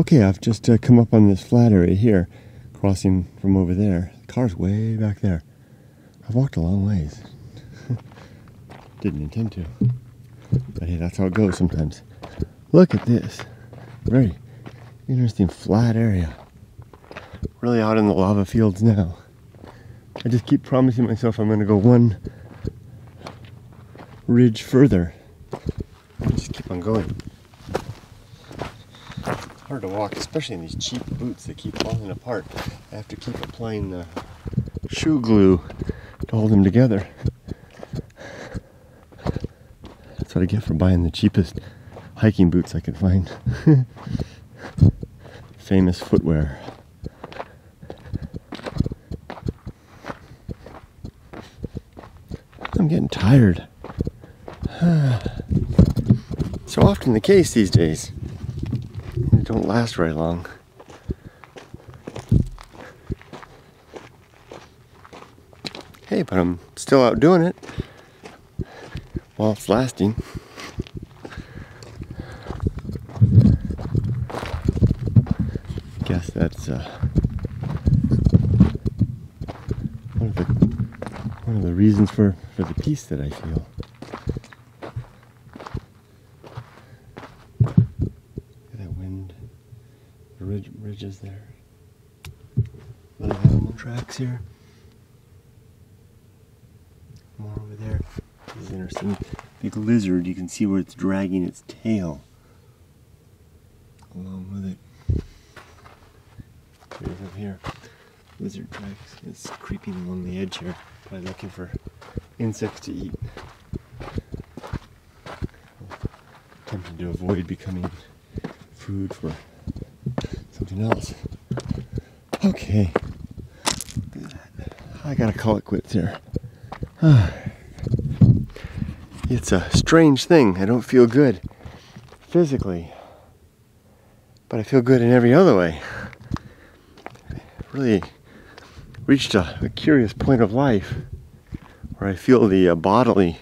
Okay, I've just uh, come up on this flat area here, crossing from over there. The car's way back there. I've walked a long ways. Didn't intend to. But hey, that's how it goes sometimes. Look at this. Very interesting flat area. Really out in the lava fields now. I just keep promising myself I'm going to go one ridge further. Just keep on going. Hard to walk, especially in these cheap boots that keep falling apart. I have to keep applying the shoe glue to hold them together. That's what I get for buying the cheapest hiking boots I could find. Famous footwear. I'm getting tired. so often the case these days. Don't last very long. Hey, but I'm still out doing it while it's lasting. Guess that's uh, one of the one of the reasons for, for the peace that I feel. Look at that wind, the ridge, ridges there. Little animal tracks here. More over there. This is interesting. Big lizard, you can see where it's dragging its tail along with it. There's up here. Lizard tracks. It's creeping along the edge here, probably looking for insects to eat. Attempting to avoid becoming food for something else. Okay. I gotta call it quits here. It's a strange thing. I don't feel good physically, but I feel good in every other way. Really reached a, a curious point of life where I feel the uh, bodily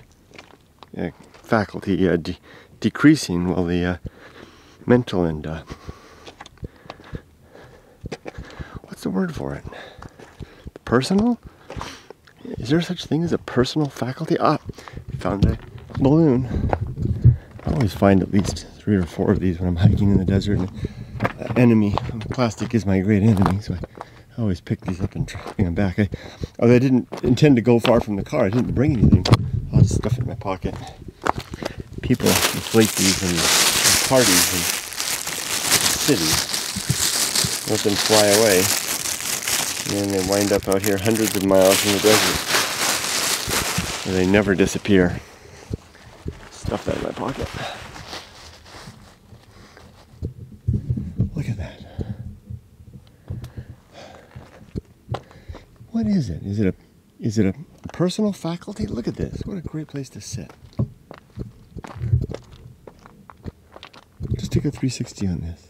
uh, faculty uh, de- decreasing while the uh, mental and uh, what's the word for it? Personal? Is there such thing as a personal faculty? Ah, found a balloon. I always find at least three or four of these when I'm hiking in the desert. And enemy, plastic is my great enemy, so I always pick these up and bring them back. I, although I didn't intend to go far from the car, I didn't bring anything. I'll just stuff it in my pocket. People inflate these in, in parties in cities, let them fly away, and they wind up out here hundreds of miles in the desert, where they never disappear. Stuff that in my pocket. Look at that. What is it? Is it a is it a personal faculty? Look at this. What a great place to sit. Just take a 360 on this.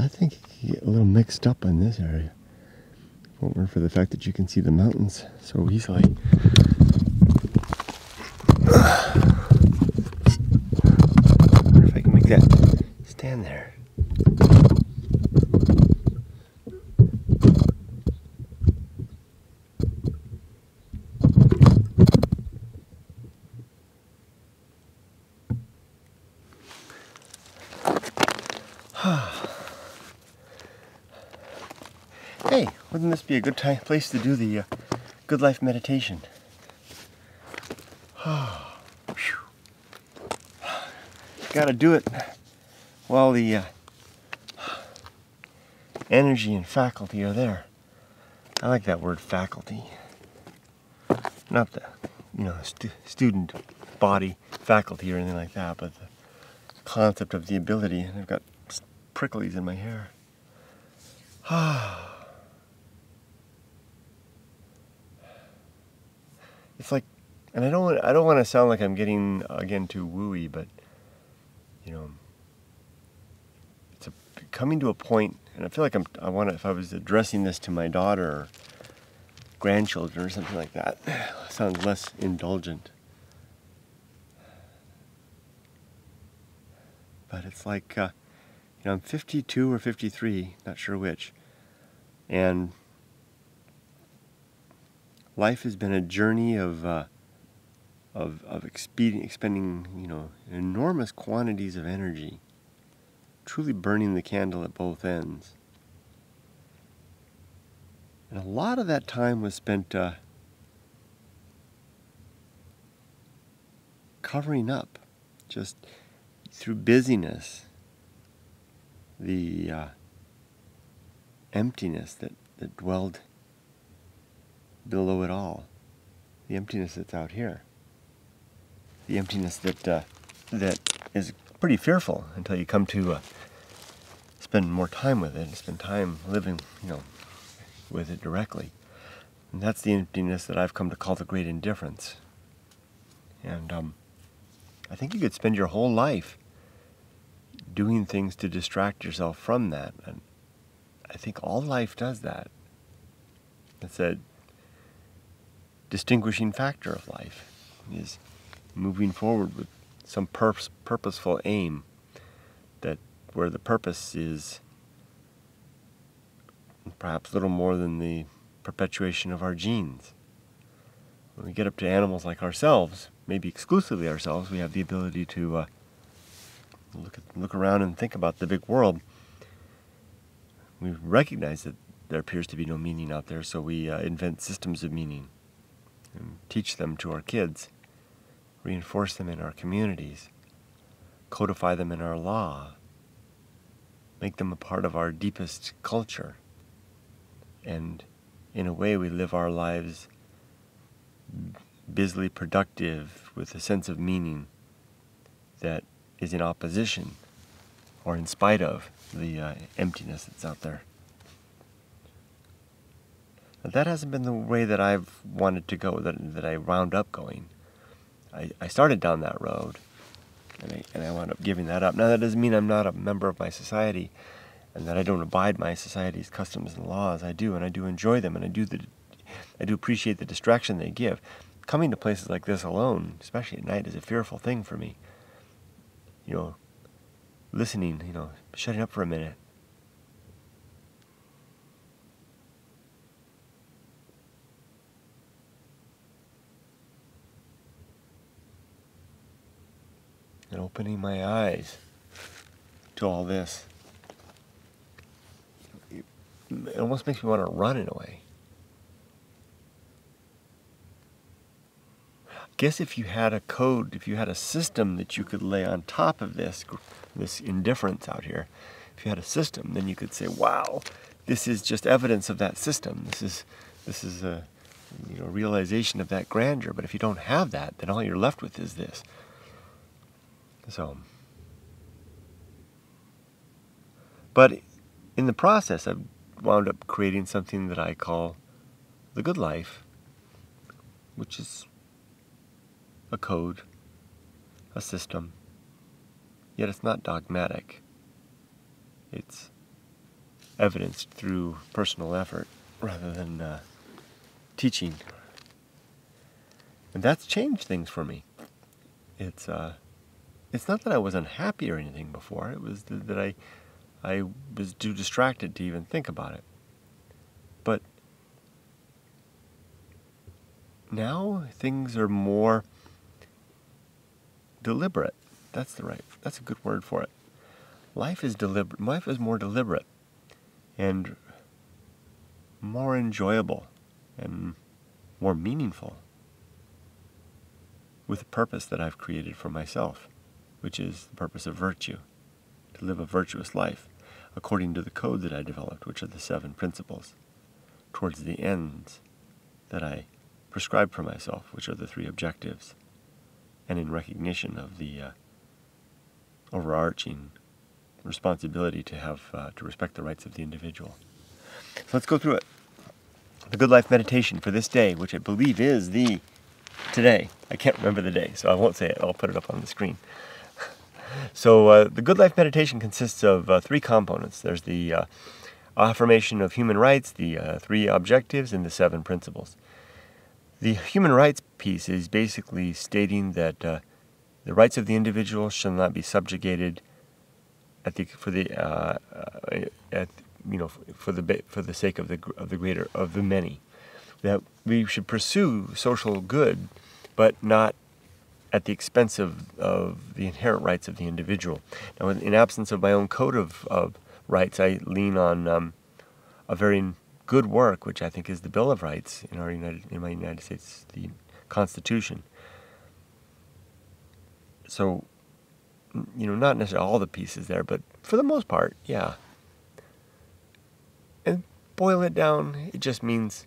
I think you get a little mixed up in this area. If it weren't for the fact that you can see the mountains so easily. wonder if I can make that stand there. Hey, wouldn't this be a good time, place to do the uh, good life meditation? Gotta do it while the uh, energy and faculty are there. I like that word faculty. Not the, you know, stu- student body faculty or anything like that, but the concept of the ability. And I've got pricklies in my hair. it's like, and I don't, I don't want to sound like I'm getting again too wooey, but you know, it's a, coming to a point, and I feel like I'm, I want to, if I was addressing this to my daughter or grandchildren or something like that, sounds less indulgent. but it's like, uh, you know, I'm 52 or 53, not sure which. And life has been a journey of, uh, of, of expending, expending, you know, enormous quantities of energy, truly burning the candle at both ends. And a lot of that time was spent uh, covering up, just through busyness, the uh, emptiness that, that dwelled below it all, the emptiness that's out here, the emptiness that uh, that is pretty fearful until you come to uh, spend more time with it and spend time living, you know, with it directly. And that's the emptiness that I've come to call the great indifference. And um, I think you could spend your whole life doing things to distract yourself from that. And I think all life does that. It's a distinguishing factor of life is moving forward with some purpose, purposeful aim that where the purpose is perhaps little more than the perpetuation of our genes. When we get up to animals like ourselves, maybe exclusively ourselves, we have the ability to uh, look at, look around and think about the big world. We recognize that there appears to be no meaning out there, so we uh, invent systems of meaning and teach them to our kids, reinforce them in our communities, codify them in our law, make them a part of our deepest culture. And in a way, we live our lives busily productive with a sense of meaning that is in opposition or in spite of the uh, emptiness that's out there. That hasn't been the way that I've wanted to go, that, that I wound up going. I, I started down that road, and I, and I wound up giving that up. Now, that doesn't mean I'm not a member of my society and that I don't abide my society's customs and laws. I do, and I do enjoy them, and I do the, I do appreciate the distraction they give. Coming to places like this alone, especially at night, is a fearful thing for me. You know, listening, you know, shutting up for a minute, and opening my eyes to all this. It almost makes me want to run in a way. I guess if you had a code, if you had a system that you could lay on top of this, this indifference out here, if you had a system, then you could say, "Wow, this is just evidence of that system. This is, this is a, you know, realization of that grandeur." But if you don't have that, then all you're left with is this. So, but in the process, I've wound up creating something that I call the good life, which is a code, a system, yet it's not dogmatic. It's evidenced through personal effort rather than uh, teaching. And that's changed things for me. It's uh, it's not that I was unhappy or anything before. It was that I, I was too distracted to even think about it. But now things are more deliberate. That's the right. That's a good word for it. Life is deliberate. Life is more deliberate, and more enjoyable, and more meaningful, with a purpose that I've created for myself which is the purpose of virtue, to live a virtuous life according to the code that I developed, which are the seven principles, towards the ends that I prescribe for myself, which are the three objectives, and in recognition of the uh, overarching responsibility to have uh, to respect the rights of the individual. So let's go through it. The Good Life meditation for this day, which I believe is the today. I can't remember the day, so I won't say it. I'll put it up on the screen. So uh, the Good Life meditation consists of uh, three components. There's the uh, affirmation of human rights, the uh, three objectives, and the seven principles. The human rights piece is basically stating that uh, the rights of the individual shall not be subjugated at the for the uh, at you know for the for the sake of the of the greater of the many that we should pursue social good but not at the expense of, of the inherent rights of the individual. Now, in absence of my own code of, of rights, I lean on um, a very good work, which I think is the Bill of Rights in our United, in my United States, the Constitution. So, you know, not necessarily all the pieces there, but for the most part, yeah. And boil it down, it just means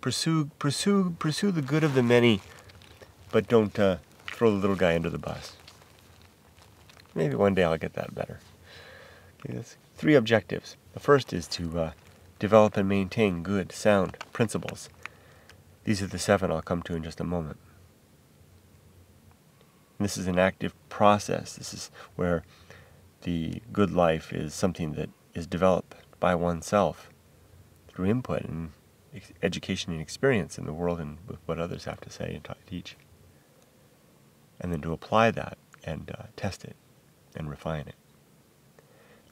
pursue, pursue, pursue the good of the many, but don't uh, throw the little guy under the bus. Maybe one day I'll get that better. Okay, three objectives. The first is to uh, develop and maintain good, sound principles. These are the seven I'll come to in just a moment. And this is an active process. This is where the good life is something that is developed by oneself through input and education and experience in the world and with what others have to say and teach and then to apply that and uh, test it and refine it.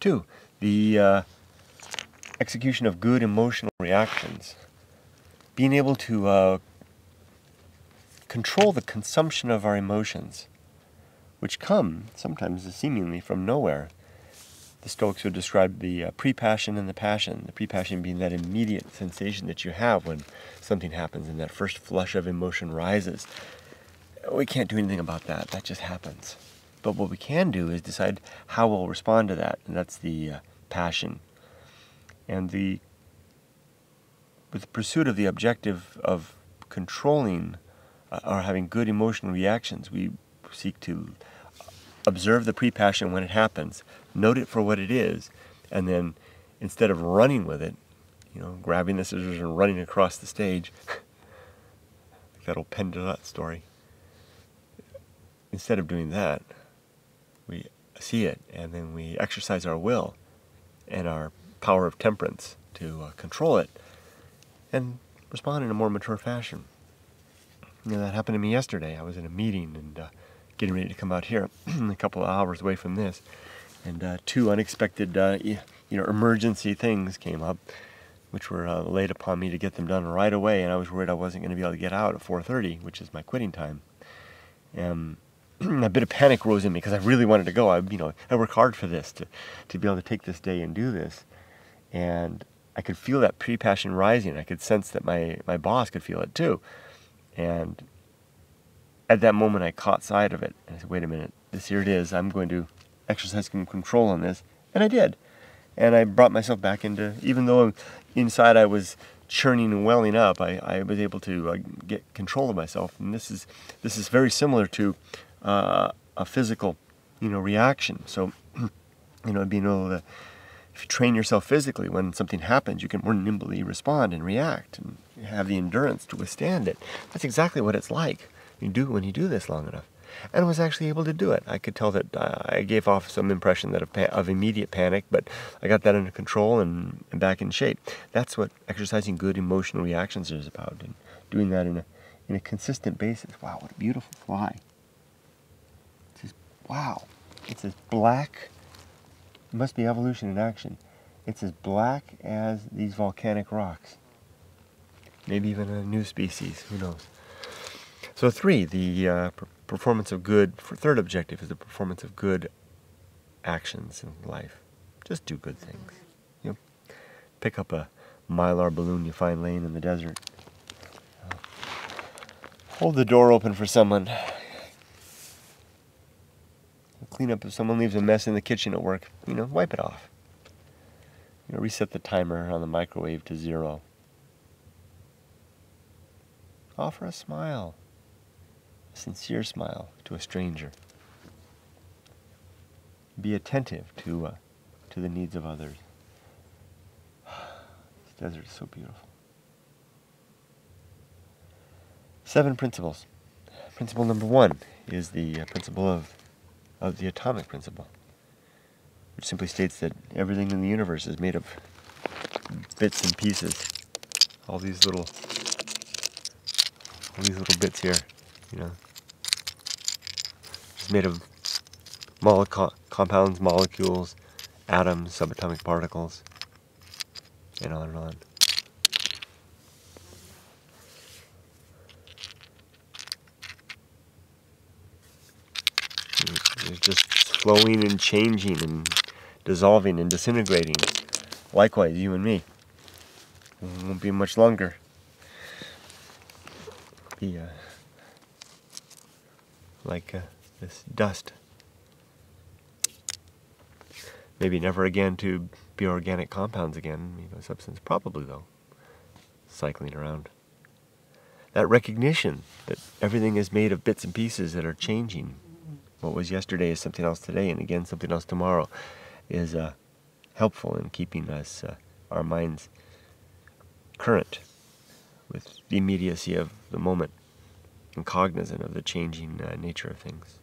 Two, the uh, execution of good emotional reactions. Being able to uh, control the consumption of our emotions, which come sometimes seemingly from nowhere. The Stoics would describe the uh, pre-passion and the passion. The pre-passion being that immediate sensation that you have when something happens and that first flush of emotion rises we can't do anything about that. That just happens. But what we can do is decide how we'll respond to that, and that's the uh, passion. And the with the pursuit of the objective of controlling uh, or having good emotional reactions, we seek to observe the pre-passion when it happens, note it for what it is, and then instead of running with it, you know, grabbing the scissors and running across the stage, like that old Penn story instead of doing that, we see it and then we exercise our will and our power of temperance to uh, control it and respond in a more mature fashion. You know, that happened to me yesterday. I was in a meeting and uh, getting ready to come out here a couple of hours away from this, and uh, two unexpected, uh, you know, emergency things came up, which were uh, laid upon me to get them done right away. And I was worried I wasn't going to be able to get out at 4:30, which is my quitting time. And a bit of panic rose in me because I really wanted to go. I, you know, I work hard for this to, to be able to take this day and do this, and I could feel that pre-passion rising. I could sense that my my boss could feel it too, and at that moment I caught sight of it and I said, "Wait a minute, this here it is. I'm going to exercise some control on this," and I did, and I brought myself back into. Even though inside I was churning and welling up, I, I was able to uh, get control of myself, and this is this is very similar to uh, a physical, you know, reaction. So, you know, being able to, if you train yourself physically, when something happens, you can more nimbly respond and react and have the endurance to withstand it. That's exactly what it's like. You do when you do this long enough. And I was actually able to do it. I could tell that uh, I gave off some impression that of, of, immediate panic, but I got that under control and, and back in shape. That's what exercising good emotional reactions is about, and doing that in a in a consistent basis. Wow, what a beautiful fly! Wow, it's as black. It must be evolution in action. It's as black as these volcanic rocks. Maybe even a new species, who knows. So three, the uh, performance of good, for third objective is the performance of good actions in life. Just do good things. You know, pick up a mylar balloon you find laying in the desert. Hold the door open for someone clean up if someone leaves a mess in the kitchen at work. You know, wipe it off. You know, reset the timer on the microwave to zero. Offer a smile, a sincere smile to a stranger. Be attentive to, uh, to the needs of others. this desert is so beautiful. Seven principles. Principle number one is the uh, principle of of the atomic principle, which simply states that everything in the universe is made of bits and pieces. All these little, all these little bits here, you know, it's made of molecule compounds, molecules, atoms, subatomic particles, and on and on. It's just flowing and changing and dissolving and disintegrating. Likewise, you and me. It won't be much longer. Be uh, like uh, this dust. Maybe never again to be organic compounds again, you know, substance probably though, cycling around. That recognition that everything is made of bits and pieces that are changing. What was yesterday is something else today, and again something else tomorrow, is uh, helpful in keeping us, uh, our minds, current with the immediacy of the moment and cognizant of the changing uh, nature of things.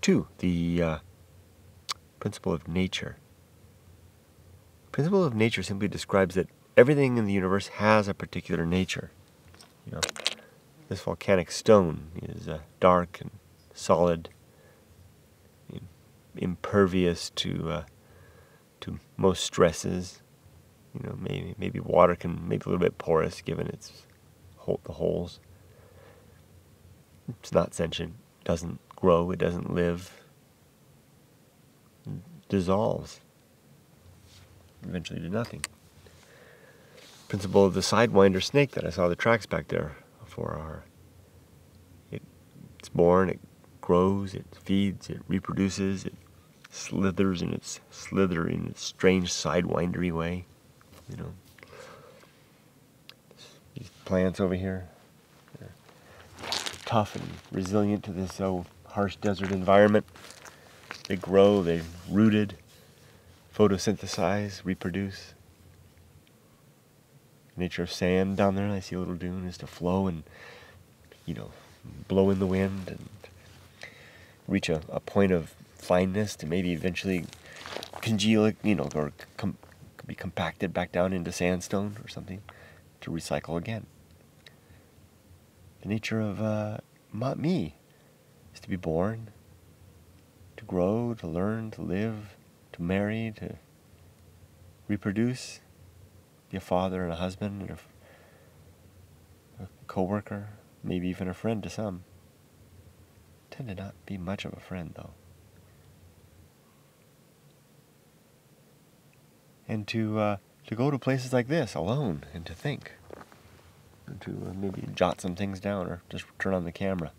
Two, the uh, principle of nature. Principle of nature simply describes that everything in the universe has a particular nature. You know, this volcanic stone is uh, dark and solid, impervious to uh, to most stresses. You know, maybe maybe water can maybe a little bit porous given its the holes. It's not sentient. It Doesn't grow. It doesn't live It dissolves eventually to nothing. Principle of the sidewinder snake that I saw the tracks back there for are it, it's born, it grows, it feeds, it reproduces, it slithers in its slither in its strange sidewindery way. You know. These plants over here, they're tough and resilient to this so harsh desert environment. They grow, they're rooted, photosynthesize, reproduce. Nature of sand down there, I see a little dune is to flow and, you know, blow in the wind and reach a, a point of fineness to maybe eventually congeal, you know, or com- be compacted back down into sandstone or something to recycle again. The nature of uh, me is to be born, to grow, to learn, to live, to marry, to reproduce, be a father and a husband and a, a co-worker, maybe even a friend to some. Tend to not be much of a friend though. And to uh, to go to places like this alone and to think, and to uh, maybe jot some things down or just turn on the camera,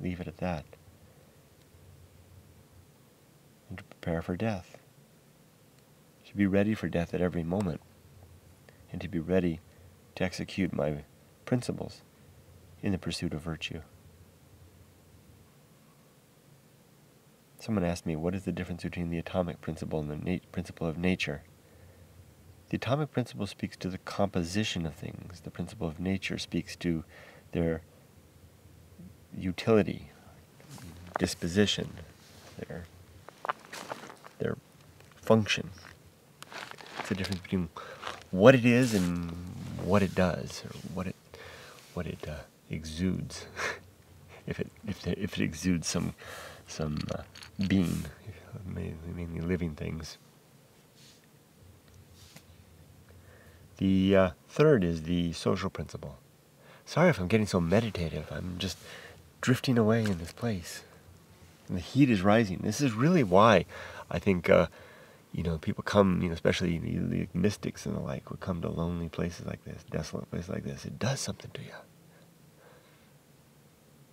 leave it at that. and to prepare for death. To be ready for death at every moment, and to be ready to execute my principles in the pursuit of virtue. Someone asked me, what is the difference between the atomic principle and the principle of nature? The atomic principle speaks to the composition of things. The principle of nature speaks to their utility, disposition, their their function. It's the difference between what it is and what it does, or what it what it uh, exudes. if it if it, if it exudes some some uh, being, mainly living things. The uh, third is the social principle. Sorry if I'm getting so meditative. I'm just drifting away in this place. And the heat is rising. This is really why I think, uh, you know, people come, you know, especially the, the mystics and the like, would come to lonely places like this, desolate places like this. It does something to you.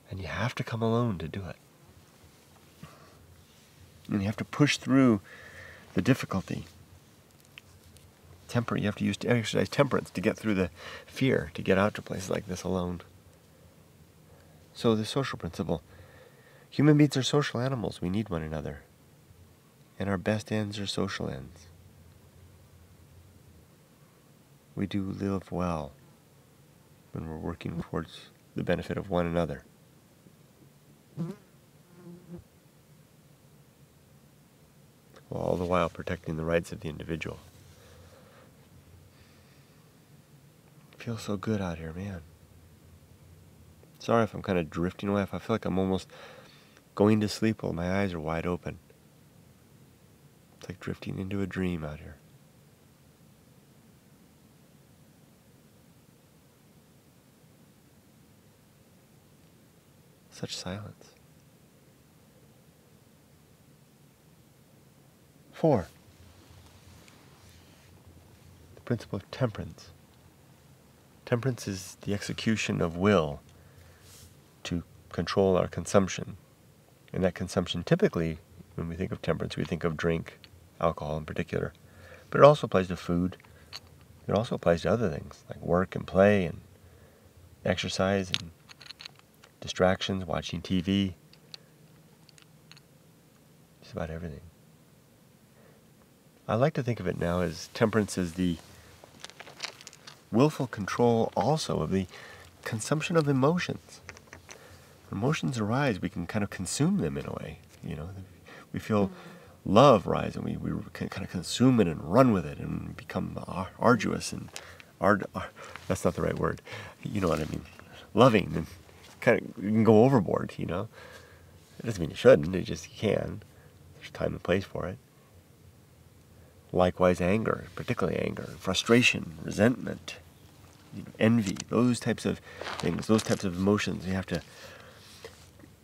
And you have to come alone to do it. And you have to push through the difficulty. Temper, you have to use to exercise temperance to get through the fear, to get out to places like this alone. So the social principle. Human beings are social animals. We need one another. And our best ends are social ends. We do live well when we're working towards the benefit of one another. All the while protecting the rights of the individual. Feels so good out here, man. Sorry if I'm kind of drifting away. If I feel like I'm almost going to sleep while my eyes are wide open. It's like drifting into a dream out here. Such silence. Four. The principle of temperance. Temperance is the execution of will to control our consumption. And that consumption, typically, when we think of temperance, we think of drink, alcohol in particular. But it also applies to food. It also applies to other things like work and play and exercise and distractions, watching TV. Just about everything. I like to think of it now as temperance as the willful control also of the consumption of emotions. When emotions arise, we can kind of consume them in a way. You know, we feel mm-hmm. love rise, and we, we can kind of consume it and run with it and become arduous and ard. that's not the right word. You know what I mean? Loving and kind of you can go overboard. You know, it doesn't mean you shouldn't. It just you can. There's time and place for it. Likewise, anger, particularly anger, frustration, resentment, envy, those types of things, those types of emotions. We have to,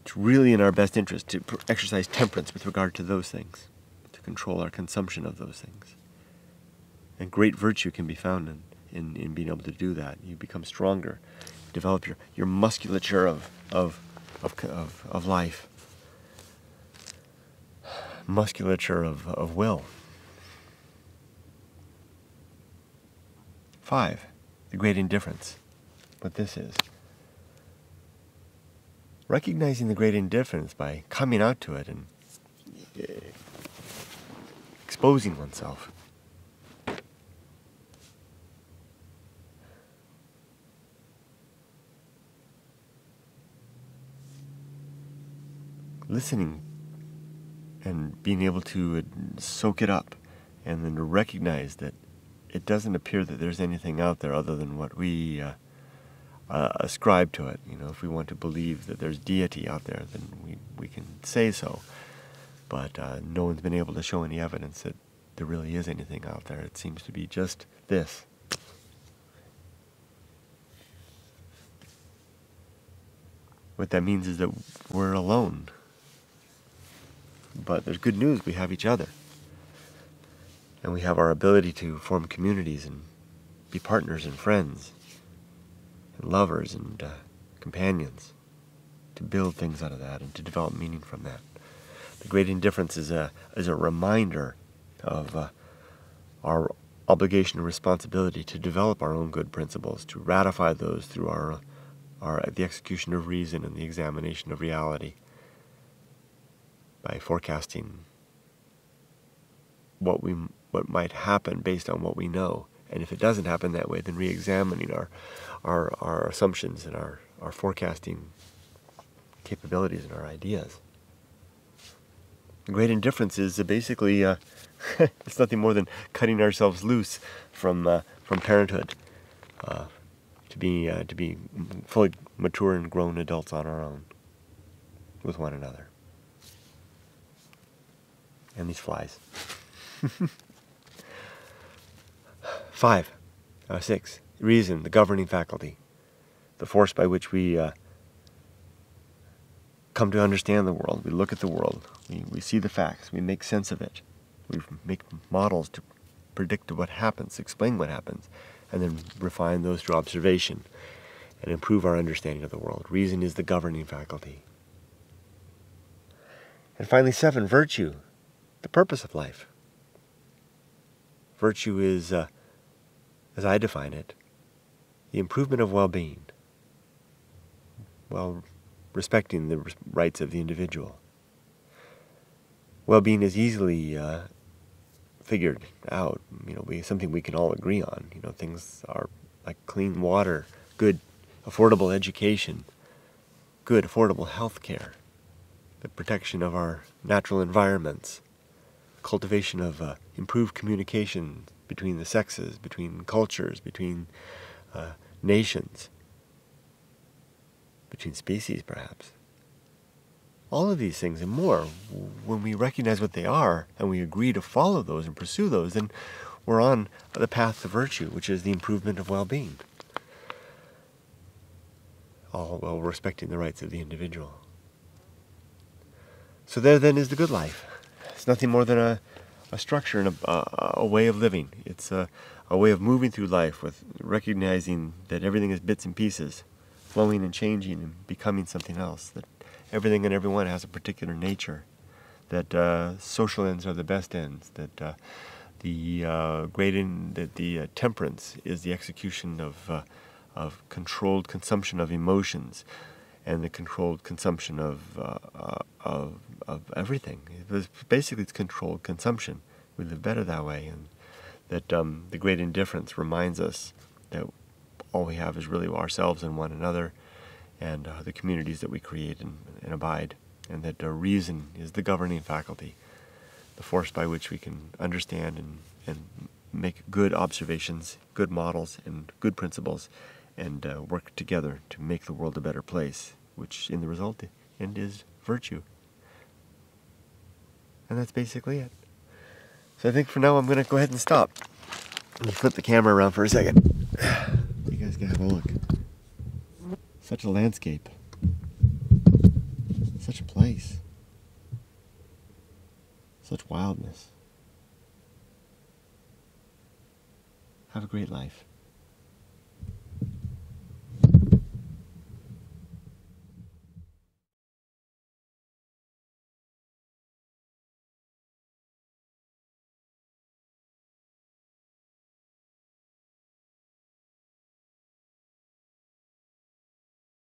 it's really in our best interest to exercise temperance with regard to those things, to control our consumption of those things. And great virtue can be found in, in, in being able to do that. You become stronger, develop your, your musculature of, of, of, of, of life, musculature of, of will. Five, the great indifference. What this is. Recognizing the great indifference by coming out to it and eh, exposing oneself. Listening and being able to soak it up and then to recognize that it doesn't appear that there's anything out there other than what we uh, uh, ascribe to it. You know, if we want to believe that there's deity out there, then we, we can say so. But uh, no one's been able to show any evidence that there really is anything out there. It seems to be just this. What that means is that we're alone. But there's good news, we have each other and we have our ability to form communities and be partners and friends and lovers and uh, companions to build things out of that and to develop meaning from that. The great indifference is a is a reminder of uh, our obligation and responsibility to develop our own good principles to ratify those through our our the execution of reason and the examination of reality by forecasting what we what might happen based on what we know. And if it doesn't happen that way, then re-examining our, our, our assumptions and our, our forecasting capabilities and our ideas. Great indifference is basically uh, it's nothing more than cutting ourselves loose from uh, from parenthood uh, to be uh, to be fully mature and grown adults on our own with one another. And these flies. Five, uh, six, reason, the governing faculty, the force by which we uh, come to understand the world. We look at the world, we, we see the facts, we make sense of it, we make models to predict what happens, explain what happens, and then refine those through observation and improve our understanding of the world. Reason is the governing faculty. And finally, seven, virtue, the purpose of life. Virtue is uh, as I define it, the improvement of well being, while respecting the rights of the individual. Well being is easily uh, figured out, you know, we, something we can all agree on. You know, things are like clean water, good, affordable education, good, affordable health care, the protection of our natural environments, cultivation of uh, improved communication between the sexes, between cultures, between uh, nations, between species, perhaps. all of these things and more. When we recognize what they are and we agree to follow those and pursue those, then we're on the path to virtue, which is the improvement of well being. All while respecting the rights of the individual. So, there then is the good life. It's nothing more than a, a structure and a, a, a way of living. It's a, a way of moving through life with recognizing that everything is bits and pieces, flowing and changing and becoming something else. That everything and everyone has a particular nature. That uh, social ends are the best ends. That uh, the uh, great in, that the uh, temperance is the execution of uh, of controlled consumption of emotions, and the controlled consumption of uh, of of everything. It was basically it's controlled consumption. We live better that way, and that um, the great indifference reminds us that all we have is really ourselves and one another and uh, the communities that we create and, and abide, and that uh, reason is the governing faculty, the force by which we can understand and, and make good observations, good models, and good principles, and uh, work together to make the world a better place, which in the result end is virtue. And that's basically it. So I think for now I'm going to go ahead and stop. Let me flip the camera around for a second. You guys can have a look. Such a landscape. Such a place. Such wildness. Have a great life.